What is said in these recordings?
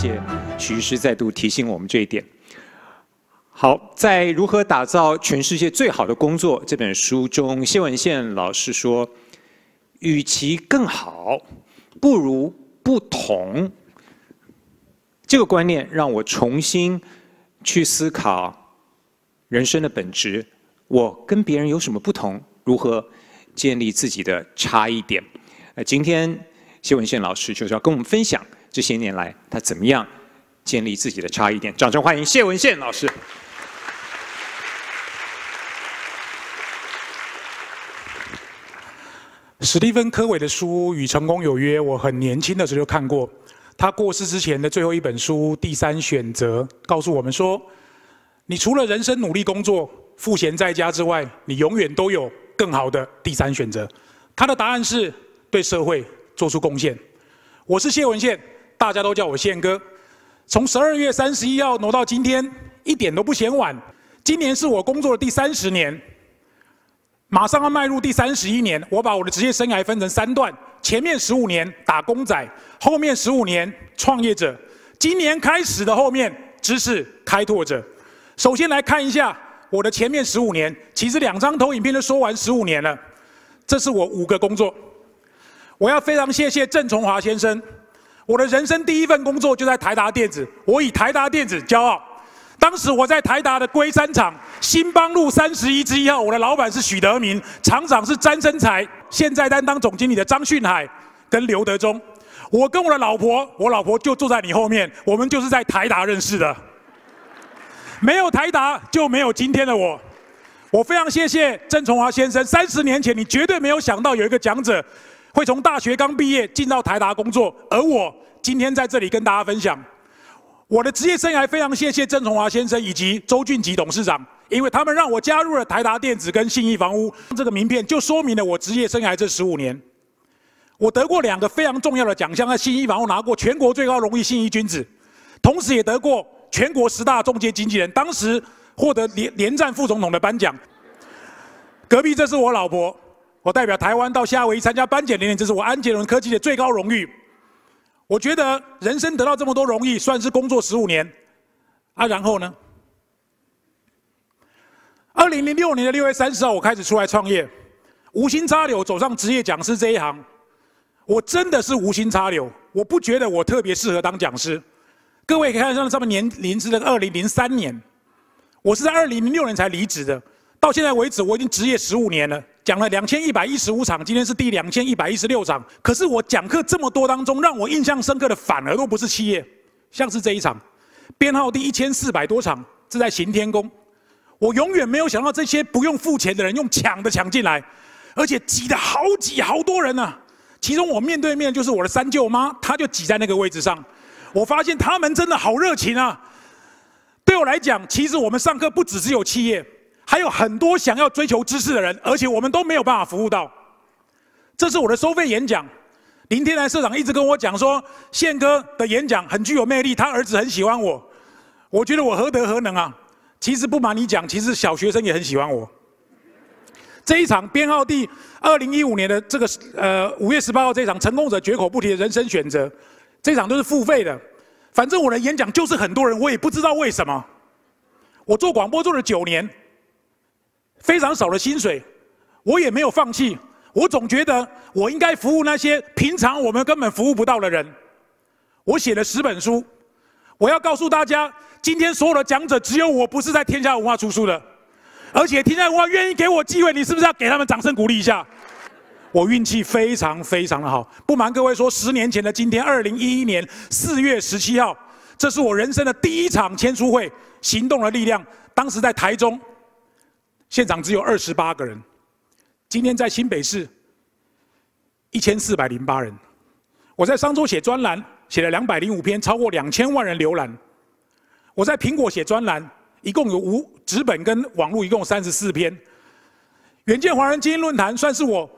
谢徐医师再度提醒我们这一点。好，在《如何打造全世界最好的工作》这本书中，谢文宪老师说：“与其更好，不如不同。”这个观念让我重新去思考人生的本质。我跟别人有什么不同？如何建立自己的差异点？那今天谢文宪老师就是要跟我们分享。这些年来，他怎么样建立自己的差异点？掌声欢迎谢文宪老师。史蒂芬·科维的书《与成功有约》，我很年轻的时候就看过。他过世之前的最后一本书《第三选择》，告诉我们说：你除了人生努力工作、赋闲在家之外，你永远都有更好的第三选择。他的答案是对社会做出贡献。我是谢文宪。大家都叫我宪哥，从十二月三十一号挪到今天，一点都不嫌晚。今年是我工作的第三十年，马上要迈入第三十一年。我把我的职业生涯分成三段：前面十五年打工仔，后面十五年创业者，今年开始的后面知识开拓者。首先来看一下我的前面十五年，其实两张投影片就说完十五年了。这是我五个工作，我要非常谢谢郑崇华先生。我的人生第一份工作就在台达电子，我以台达电子骄傲。当时我在台达的龟山厂新邦路三十一之一号，我的老板是许德明，厂长是詹生才，现在担当总经理的张训海跟刘德忠。我跟我的老婆，我老婆就坐在你后面，我们就是在台达认识的。没有台达就没有今天的我。我非常谢谢郑崇华先生，三十年前你绝对没有想到有一个讲者。会从大学刚毕业进到台达工作，而我今天在这里跟大家分享我的职业生涯。非常谢谢郑崇华先生以及周俊吉董事长，因为他们让我加入了台达电子跟信义房屋。这个名片就说明了我职业生涯这十五年，我得过两个非常重要的奖项，在信义房屋拿过全国最高荣誉信义君子，同时也得过全国十大中介经纪人，当时获得连连战副总统的颁奖。隔壁这是我老婆。我代表台湾到夏威夷参加颁奖典礼，这是我安捷伦科技的最高荣誉。我觉得人生得到这么多荣誉，算是工作十五年啊。然后呢？二零零六年的六月三十号，我开始出来创业，无心插柳走上职业讲师这一行。我真的是无心插柳，我不觉得我特别适合当讲师。各位可以看上上面年龄是那个二零零三年，我是在二零零六年才离职的。到现在为止，我已经职业十五年了。讲了两千一百一十五场，今天是第两千一百一十六场。可是我讲课这么多当中，让我印象深刻的反而都不是企业，像是这一场，编号第一千四百多场，是在行天宫。我永远没有想到这些不用付钱的人用抢的抢进来，而且挤的好挤好多人呢。其中我面对面就是我的三舅妈，她就挤在那个位置上。我发现他们真的好热情啊。对我来讲，其实我们上课不只是有企业。还有很多想要追求知识的人，而且我们都没有办法服务到。这是我的收费演讲。林天来社长一直跟我讲说，宪哥的演讲很具有魅力，他儿子很喜欢我。我觉得我何德何能啊？其实不瞒你讲，其实小学生也很喜欢我。这一场编号第二零一五年的这个呃五月十八号这场成功者绝口不提的人生选择，这场都是付费的。反正我的演讲就是很多人，我也不知道为什么。我做广播做了九年。非常少的薪水，我也没有放弃。我总觉得我应该服务那些平常我们根本服务不到的人。我写了十本书，我要告诉大家，今天所有的讲者只有我不是在天下文化出书的，而且天下文化愿意给我机会，你是不是要给他们掌声鼓励一下？我运气非常非常的好。不瞒各位说，十年前的今天，二零一一年四月十七号，这是我人生的第一场签书会，行动的力量。当时在台中。现场只有二十八个人，今天在新北市一千四百零八人。我在商周写专栏，写了两百零五篇，超过两千万人浏览。我在苹果写专栏，一共有五纸本跟网络，一共三十四篇。远见华人精英论坛算是我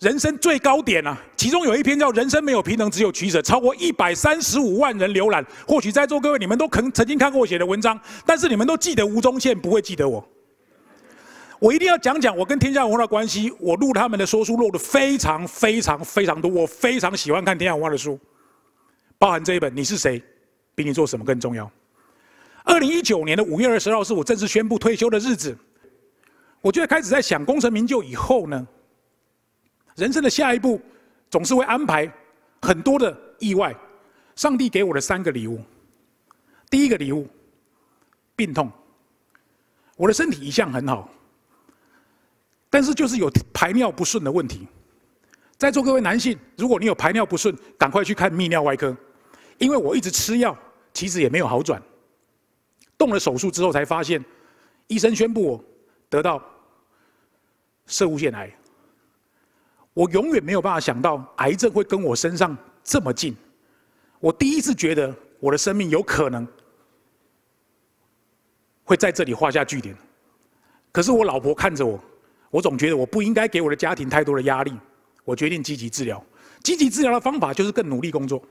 人生最高点啊！其中有一篇叫《人生没有平等，只有取舍》，超过一百三十五万人浏览。或许在座各位你们都曾曾经看过我写的文章，但是你们都记得吴宗宪，不会记得我。我一定要讲讲我跟天下文化的关系。我录他们的说书录的非常非常非常多，我非常喜欢看天下文化的书，包含这一本《你是谁》，比你做什么更重要。二零一九年的五月二十号是我正式宣布退休的日子，我就开始在想，功成名就以后呢，人生的下一步总是会安排很多的意外。上帝给我的三个礼物，第一个礼物，病痛。我的身体一向很好，但是就是有排尿不顺的问题。在座各位男性，如果你有排尿不顺，赶快去看泌尿外科，因为我一直吃药，其实也没有好转。动了手术之后才发现，医生宣布我得到射物腺癌。我永远没有办法想到癌症会跟我身上这么近。我第一次觉得我的生命有可能会在这里画下句点，可是我老婆看着我，我总觉得我不应该给我的家庭太多的压力。我决定积极治疗。积极治疗的方法就是更努力工作。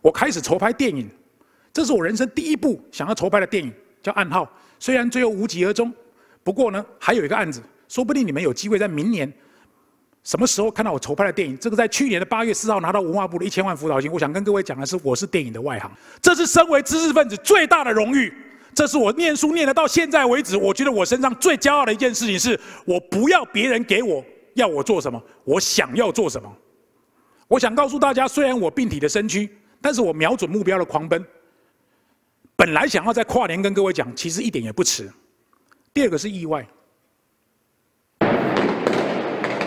我开始筹拍电影，这是我人生第一部想要筹拍的电影，叫《暗号》。虽然最后无疾而终，不过呢，还有一个案子，说不定你们有机会在明年。什么时候看到我筹拍的电影？这个在去年的八月四号拿到文化部的一千万辅导金。我想跟各位讲的是，我是电影的外行，这是身为知识分子最大的荣誉。这是我念书念的到现在为止，我觉得我身上最骄傲的一件事情是，我不要别人给我要我做什么，我想要做什么。我想告诉大家，虽然我病体的身躯，但是我瞄准目标的狂奔。本来想要在跨年跟各位讲，其实一点也不迟。第二个是意外。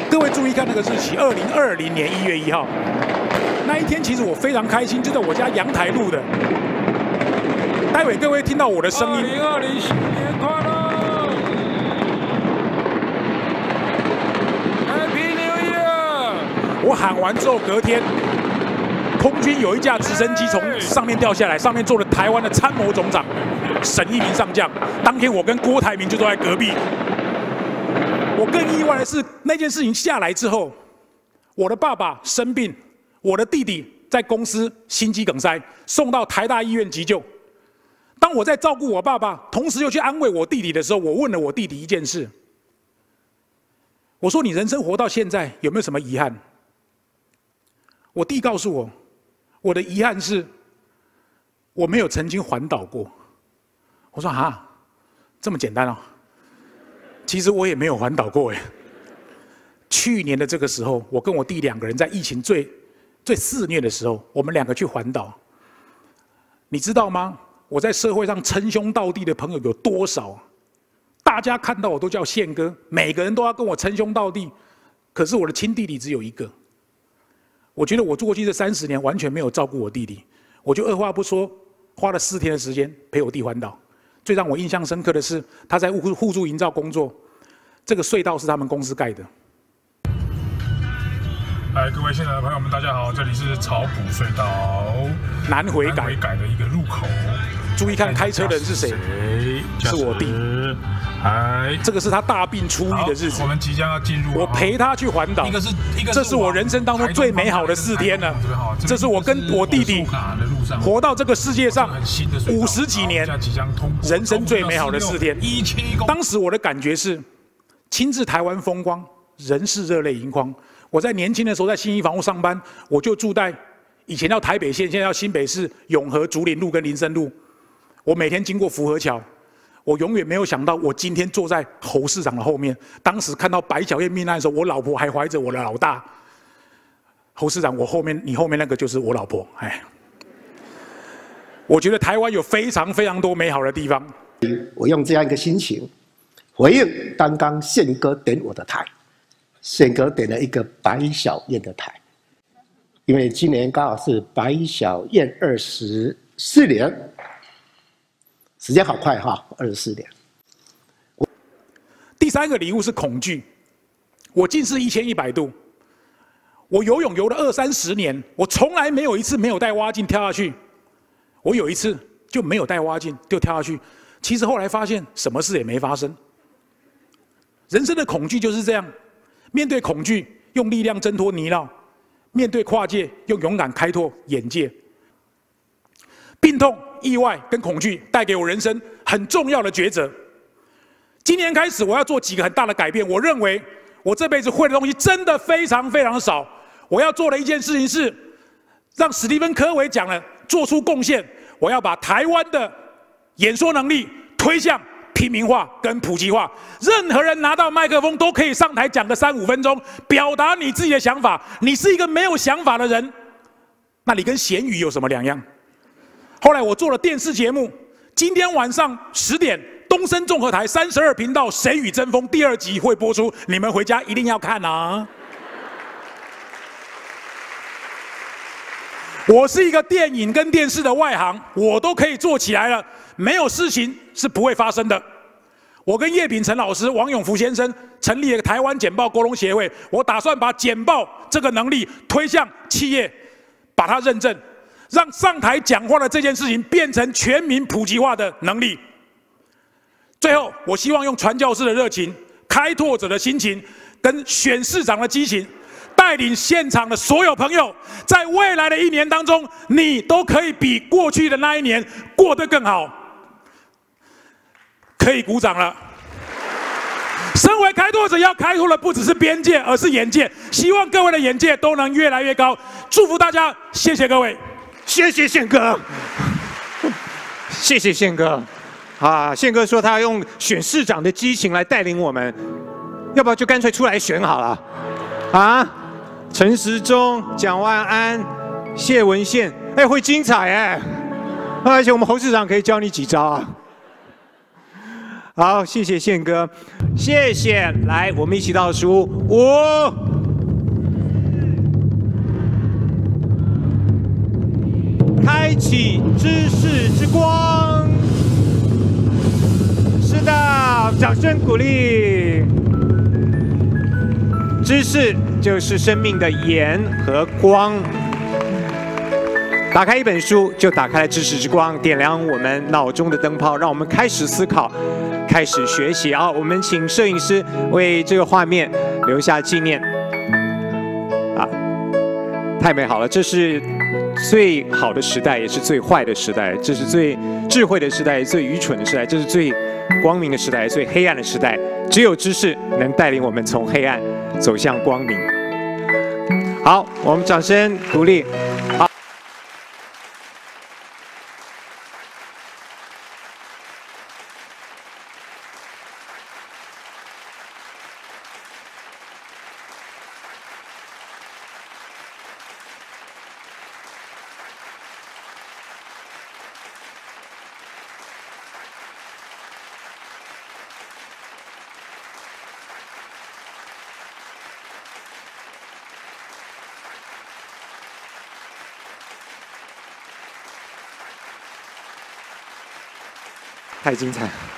各位注意看那个日期，二零二零年一月一号，那一天其实我非常开心，就在我家阳台录的。待会各位听到我的声音。二零二零新年快乐！Happy New Year！我喊完之后，隔天空军有一架直升机从上面掉下来，上面坐了台湾的参谋总长沈一鸣上将。当天我跟郭台铭就坐在隔壁。我更意外的是，那件事情下来之后，我的爸爸生病，我的弟弟在公司心肌梗塞，送到台大医院急救。当我在照顾我爸爸，同时又去安慰我弟弟的时候，我问了我弟弟一件事：我说，你人生活到现在有没有什么遗憾？我弟告诉我，我的遗憾是，我没有曾经环岛过。我说啊，这么简单啊？其实我也没有环岛过哎。去年的这个时候，我跟我弟两个人在疫情最最肆虐的时候，我们两个去环岛。你知道吗？我在社会上称兄道弟的朋友有多少？大家看到我都叫宪哥，每个人都要跟我称兄道弟。可是我的亲弟弟只有一个。我觉得我过去这三十年完全没有照顾我弟弟，我就二话不说，花了四天的时间陪我弟环岛。最让我印象深刻的是，他在互互助营造工作，这个隧道是他们公司盖的。哎，各位现场的朋友们，大家好，这里是草埔隧道南回改改的一个入口。注意看开车的人是谁？是我弟。哎，这个是他大病初愈的日子。我们即将要进入。我陪他去环岛。一个是一个，这是我人生当中最美好的四天了。这是我跟我弟弟活到这个世界上五十几年，人生最美好的四天。当时我的感觉是，亲自台湾风光，人是热泪盈眶。我在年轻的时候在新一房屋上班，我就住在以前叫台北县，现在叫新北市永和竹林路跟林森路。我每天经过福和桥，我永远没有想到，我今天坐在侯市长的后面。当时看到白小燕命案的时候，我老婆还怀着我的老大。侯市长，我后面你后面那个就是我老婆。哎，我觉得台湾有非常非常多美好的地方。我用这样一个心情回应刚刚宪哥点我的台。宪哥点了一个白小燕的台，因为今年刚好是白小燕二十四年，时间好快哈，二十四点。第三个礼物是恐惧，我近视一千一百度，我游泳游了二三十年，我从来没有一次没有带蛙镜跳下去，我有一次就没有带蛙镜就跳下去，其实后来发现什么事也没发生。人生的恐惧就是这样。面对恐惧，用力量挣脱泥淖；面对跨界，用勇敢开拓眼界。病痛、意外跟恐惧带给我人生很重要的抉择。今年开始，我要做几个很大的改变。我认为，我这辈子会的东西真的非常非常少。我要做的一件事情是，让史蒂芬·科维讲了做出贡献，我要把台湾的演说能力推向平民化跟普及化。任何人拿到麦克风都可以上台讲个三五分钟，表达你自己的想法。你是一个没有想法的人，那你跟咸鱼有什么两样？后来我做了电视节目，今天晚上十点。东森综合台三十二频道《谁与争锋》第二集会播出，你们回家一定要看啊！我是一个电影跟电视的外行，我都可以做起来了，没有事情是不会发生的。我跟叶秉成老师、王永福先生成立了台湾简报沟通协会，我打算把简报这个能力推向企业，把它认证，让上台讲话的这件事情变成全民普及化的能力。最后，我希望用传教士的热情、开拓者的心情，跟选市长的激情，带领现场的所有朋友，在未来的一年当中，你都可以比过去的那一年过得更好。可以鼓掌了。身为开拓者，要开拓的不只是边界，而是眼界。希望各位的眼界都能越来越高。祝福大家，谢谢各位，谢谢宪哥，谢谢宪哥。啊，宪哥说他要用选市长的激情来带领我们，要不要就干脆出来选好了？啊，陈时中、蒋万安、谢文宪，哎，会精彩哎！而且我们侯市长可以教你几招啊。好，谢谢宪哥，谢谢。来，我们一起倒数五，开启知识之光。是的，掌声鼓励。知识就是生命的盐和光。打开一本书，就打开了知识之光，点亮我们脑中的灯泡，让我们开始思考，开始学习啊！我们请摄影师为这个画面留下纪念。啊，太美好了！这是最好的时代，也是最坏的时代；这是最智慧的时代，最愚蠢的时代；这是最……光明的时代，最黑暗的时代，只有知识能带领我们从黑暗走向光明。好，我们掌声鼓励。好。太精彩了。